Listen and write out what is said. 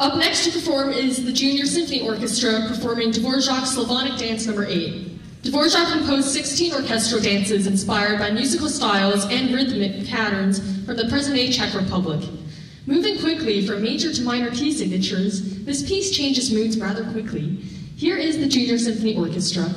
Up next to perform is the Junior Symphony Orchestra performing Dvorak's Slavonic Dance Number 8. Dvorak composed 16 orchestral dances inspired by musical styles and rhythmic patterns from the present-day Czech Republic. Moving quickly from major to minor key signatures, this piece changes moods rather quickly. Here is the Junior Symphony Orchestra.